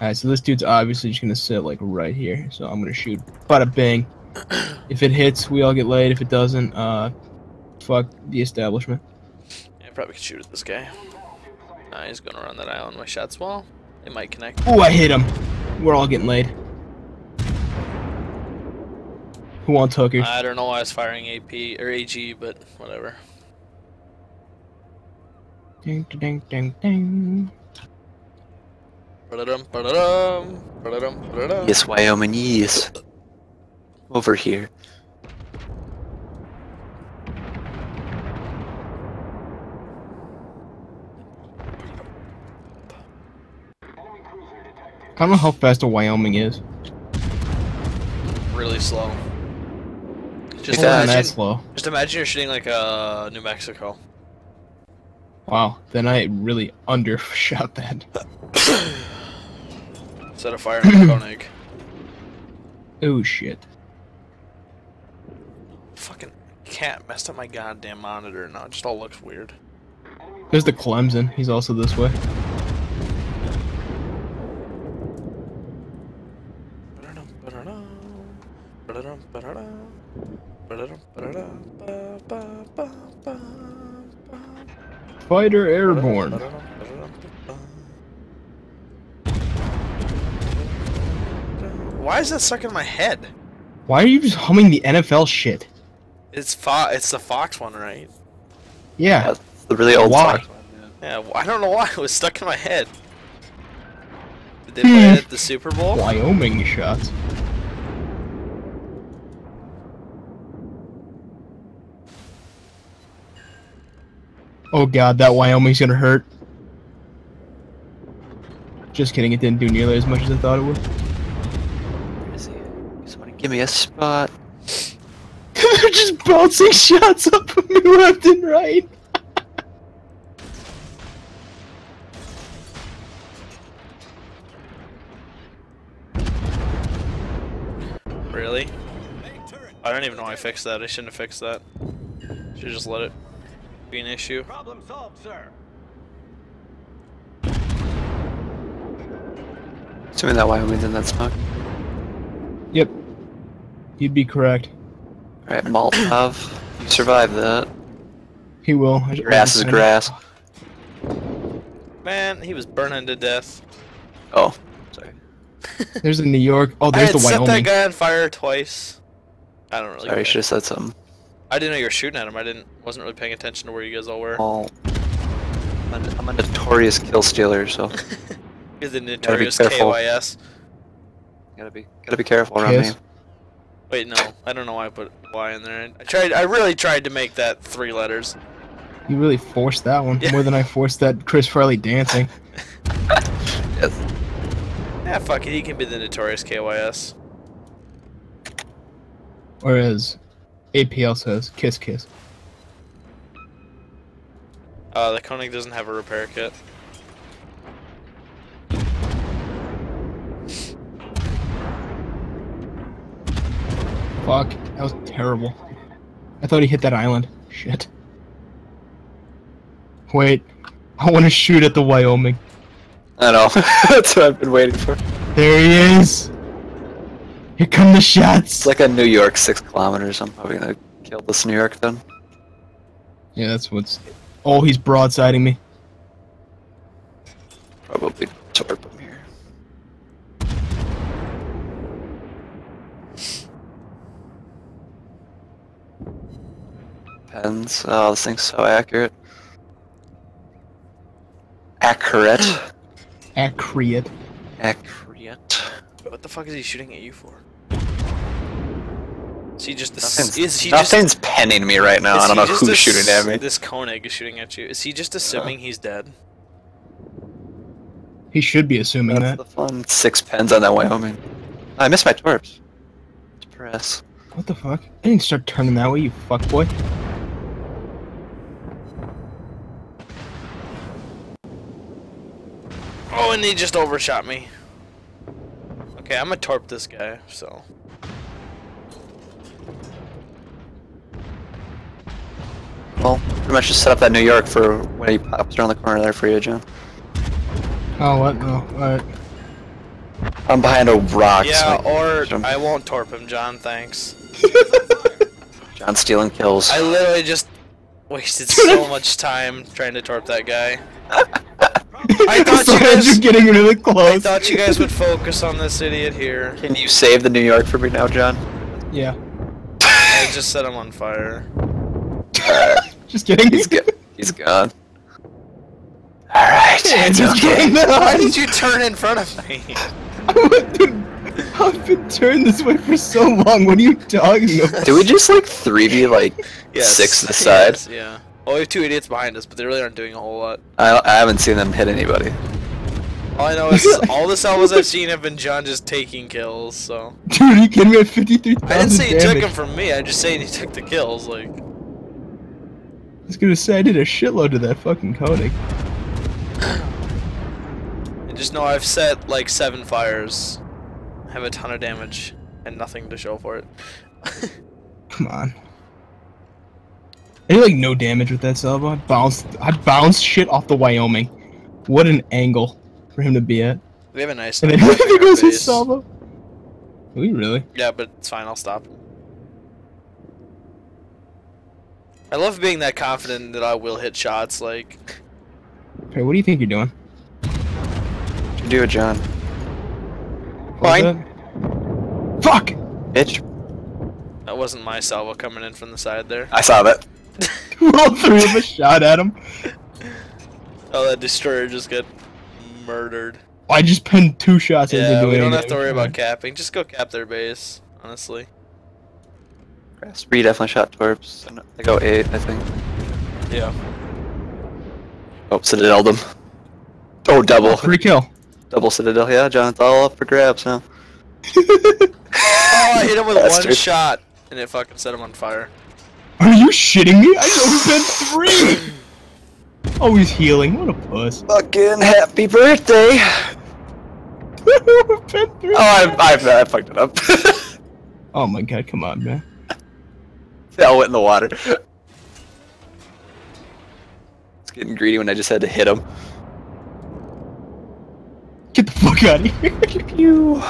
Alright, so this dude's obviously just gonna sit like right here. So I'm gonna shoot. Bada bang. if it hits, we all get laid. If it doesn't, uh, fuck the establishment. Yeah, I probably could shoot at this guy. Nah, he's going around that island. My shots, well, It might connect. Oh, I hit him. We're all getting laid. Who wants hookers? I don't know why I was firing AP or AG, but whatever. Ding, ding, ding, ding. Yes, Wyoming, yes. Over here. I don't know how fast a Wyoming is. Really slow. Just It's, that imagine, slow. just imagine you're shooting like uh, New Mexico. Wow. Then I really undershot that. Instead of firing a Koenig. Oh shit. Fucking cat messed up my goddamn monitor now. It just all looks weird. There's the Clemson. He's also this way. Ba-da-dum, ba-da-dum, Why is that stuck in my head? Why are you just humming the NFL shit? It's fo- It's the Fox one, right? Yeah. That's the really old Why? Fox one, yeah. Yeah, w- I don't know why it was stuck in my head. Did they hmm. play it at the Super Bowl? Wyoming shots. Oh god, that Wyoming's gonna hurt. Just kidding, it didn't do nearly as much as I thought it would. Where is he? Somebody give me a spot. They're just bouncing shots up from me left and right. Really? I don't even know why I fixed that. I shouldn't have fixed that. Should just let it be an issue. Problem solved, sir. Assuming that Wyoming's in that smoke. Yep. You'd be correct. Alright, Molotov. You survived that. He will. Grass is grass. Man, he was burning to death. Oh, sorry. There's the New York. Oh, I there's had the set that guy on fire twice. I don't really. Sorry, I should have said something. I didn't know you were shooting at him. I didn't. Wasn't really paying attention to where you guys all were. All. I'm a, I'm a notorious kill stealer, so You're the notorious careful. KYS. gotta be gotta be careful around Kiss. me. Wait, no, I don't know why I put Y in there. I tried. I really tried to make that three letters. You really forced that one Yeah. more than I forced that Chris Farley dancing. Yes. Yeah, fuck it. He can be the notorious KYS. Or as APL says, kiss kiss. Uh, the Koenig doesn't have a repair kit. Fuck, that was terrible. I thought he hit that island. Shit. Wait, I want to shoot at the Wyoming. I know. That's what I've been waiting for. There he is. Here come the shots. It's like a New York six kilometers. I'm probably gonna kill this New York then. yeah, that's what's. Oh, he's broadsiding me. Probably torp him here. Depends. Oh, this thing's so accurate. Accurate. Accurate. Accurate. What the fuck is he shooting at you for? Is he just Nothing's, is he just nothing's penning me right now. I don't know who's ass- shooting at me. This Koenig is shooting at you. Is he just assuming he's dead? He should be assuming That's that. the fun. Six pens on that Wyoming. I missed my torps. Press. What the fuck? I didn't start turning that way, you fuckboy. Oh, and he just overshot me. Okay, I'm gonna torp this guy. So Well, pretty much just set up that New York for when he pops around the corner there for you, John. Oh, what? No. Alright. I'm behind a rock. Yeah, so or Jump. I won't torp him, John. Thanks. John stealing kills. I literally just wasted so much time trying to torp that guy. I thought so you guys- you're getting really close. I thought you guys would focus on this idiot here. Can you save the New York for me now, John? Yeah. I just set him on fire. Just kidding. He's go- He's gone. All right, Yeah, just kidding. Why did you turn in front of me? I've been turned this way for so long. What are you talking about? Do we just like three v like Yes. six to the side? Yes, yeah. Oh, we have two idiots behind us, but they really aren't doing a whole lot. I, I haven't seen them hit anybody. All I know is all the salvos I've seen have been John just taking kills, so. Dude, you kidding me? At 53,000 I didn't say he damage. took them from me, I just saying he took the kills, like. I was gonna say I did a shitload to that fucking coding. I just know I've set like seven fires, have a ton of damage, and nothing to show for it. Come on. I did like no damage with that salvo. I bounced, I bounced shit off the Wyoming. What an angle for him to be at. we have a nice. And then sniper there goes his base. salvo. Are we really? Yeah, but it's fine. I'll stop. I love being that confident that I will hit shots. Like, Okay, what do you think you're doing? Do it, John. What Fine. Fuck! Bitch. that wasn't my salvo coming in from the side there. I saw that. All three of us shot at him. Oh, that destroyer just got murdered. I just pinned two shots. and it Yeah, didn't we don't have to worry about capping. Just go cap their base. Honestly. Spree definitely shot torps. and They go eight, I think. Yeah. Oh, Citadel them. Oh, double. Free kill. Double Citadel. Yeah, John, it's all up for grabs now. Oh, I hit him with one shot, and it fucking set him on fire. Are you shitting me? I only been three. Oh, Always healing. What a puss. Fucking happy birthday! been three. Oh, I, I, I fucked it up. Oh my god, come on, man. they all went in the water. It's getting greedy when I just had to hit him. Get the fuck out of here. You.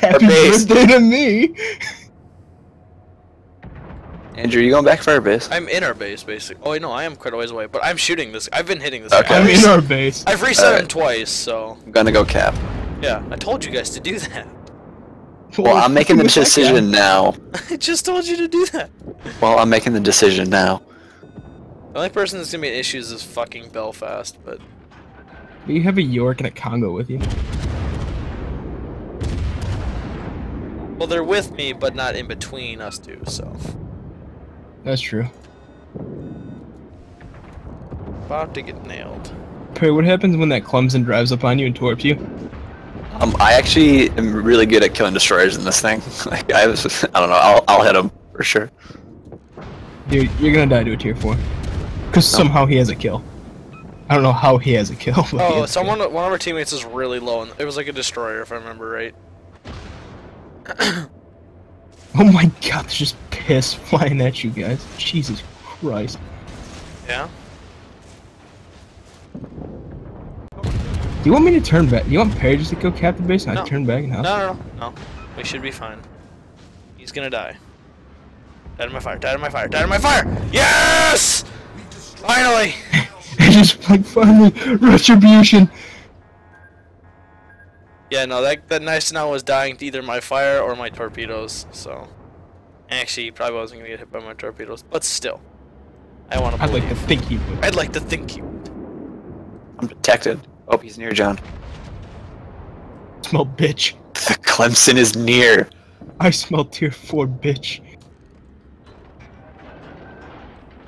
Happy birthday to me. Andrew, you going back for our base? I'm in our base, basically. Oh, wait, no, I am quite a ways away, but I'm shooting this. I've been hitting this Okay. guy. I'm I've, in res- our base. I've reset him twice, so. I'm gonna go cap. Yeah, I told you guys to do that. Well, I'm making the What's that guy? decision now. I just told you to do that. Well, I'm making the decision now. The only person that's gonna be in issues is fucking Belfast, but Do You have a York and a Kongo with you. well, they're with me, but not in between us two. So That's true. about to get nailed. Perry, what happens when that Clemson drives up on you and torps you? Um, I actually am really good at killing destroyers in this thing. Like, I was, I don't know, I'll, I'll hit him for sure. Dude, you're gonna die to a tier 4. Because No. somehow he has a kill. I don't know how he has a kill. but Oh, has a someone, one of our teammates is really low, and it was like a destroyer, if I remember right. Oh my god, there's just piss flying at you guys. Jesus Christ. Yeah. Do you want me to turn back? Do you want Perry just to go cap the base and I turn back and No, house? no, no, no. We should be fine. He's gonna die. Died in my fire. Died in my fire. Died in my fire. Yes! Finally. just like finally retribution. Yeah, no, that that nice now was dying to either my fire or my torpedoes. So, actually, he probably wasn't gonna get hit by my torpedoes, but still, I want to I'd like to think he would. I'd like to think he would. I'm detected. Oh, he's near John. Smell bitch. The Clemson is near. I smell tier 4 bitch.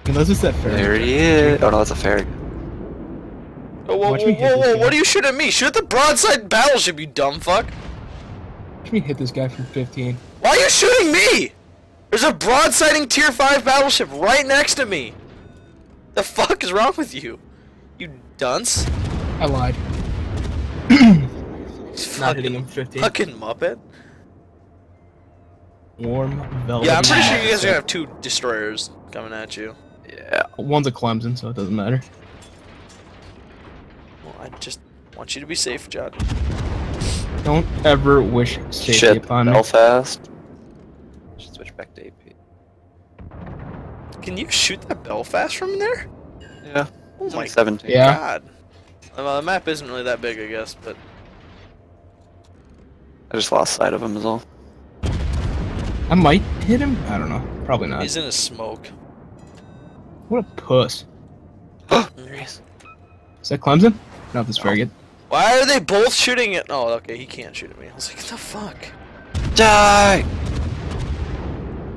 Unless it's that fairy. There he is. Oh no, that's a fairy. Oh, whoa, Watch whoa, whoa, whoa! What are you shooting at me? Shoot at the broadside battleship, you dumb fuck! Let me hit this guy from 15. Why are you shooting me? There's a broadsiding tier 5 battleship right next to me! The fuck is wrong with you? You dunce? I lied. Fucking- Not hitting him 15. Fucking Muppet. Warm velvet. Yeah, I'm pretty sure you guys are gonna have two destroyers coming at you. Yeah. One's a Clemson, so it doesn't matter. Well, I just want you to be safe, John. Don't ever wish safety Shit, upon me. Belfast. Should switch back to AP. Can you shoot that Belfast from there? Yeah. Oh It's my only 17. Yeah. god. Well, the map isn't really that big, I guess, but I just lost sight of him is all. I might hit him. I don't know. Probably not. he's in a smoke. What a puss. there he is. Is that Clemson? No, that's Farragut. Why are they both shooting it? Oh, okay, he can't shoot at me. I was like, what the fuck? Die!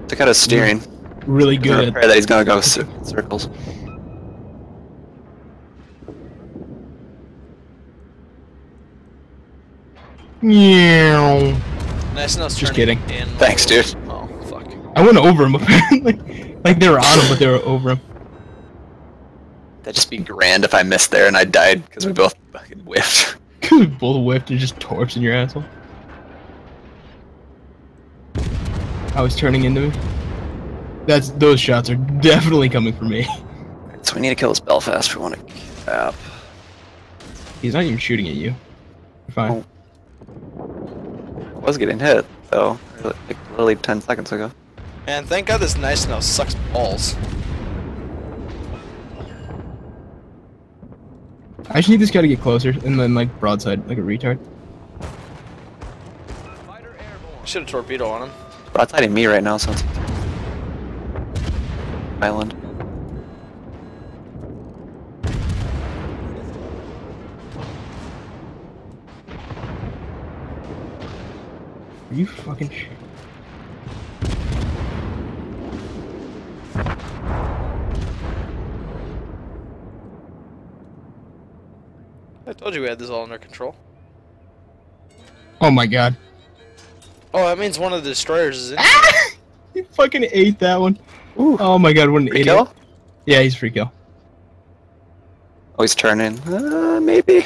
Took out his steering. Really Good. good. Pray that he's gonna go cir- circles. Meow. Nice enough. Just kidding. In. Thanks, dude. Oh, fuck. I went over him apparently. like they were on him, but they were over him. That'd just be grand if I missed there and I died because we both fucking whiffed. we both whipped and just torps in your asshole. I was turning into me. That's those shots are definitely coming for me. So we need to kill this Belfast if we want to cap. He's not even shooting at you. You're fine. Oh. I was getting hit, though, like literally 10 seconds ago. Man, thank God this nice now sucks balls. I just need this guy to get closer and then like broadside like a retard. Should have torpedo on him. Broadsiding me right now, so it's Island. Are you fucking shit? I told you we had this all under control. Oh my god. Oh, that means one of the destroyers is in. He fucking ate that one. Oh my god, what an Free idiot. kill? Yeah, he's free kill. Oh, he's turning. Uh, maybe.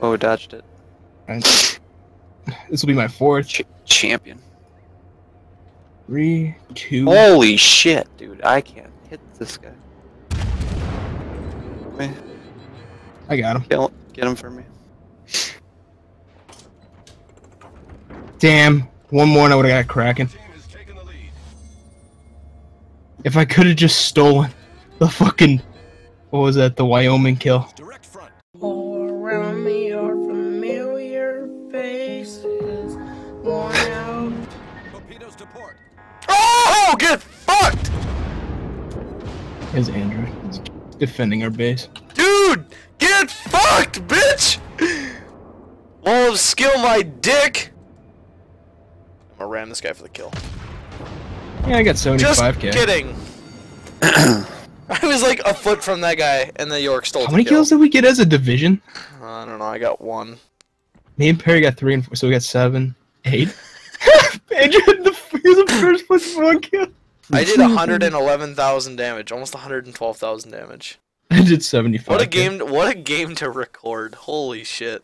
Oh, dodged it. Alright. This will be my fourth. Ch champion. Three, two. Holy shit, dude. I can't hit this guy. I got him. Kill, get him for me. Damn. One more and I would have got Kraken. If I could have just stolen the fucking. What was that? The Wyoming kill. All around me are familiar faces, worn out. Torpedoes to port. Oh, get fucked! Is Andrew He's defending our base? Dude, get fucked, bitch! Won't skill my dick. I'm gonna ram this guy for the kill. Yeah, I got Just 75k. kidding. I was like a foot from that guy, and the York stole How the many kill. kills did we get as a division? I don't know. I got one. Me and Perry got three and four, so we got seven, eight. Andrew had the, he was the first place for one kill. I did 111,000 damage, almost 112,000 damage. I did 75. What a game! What a game to record! Holy shit!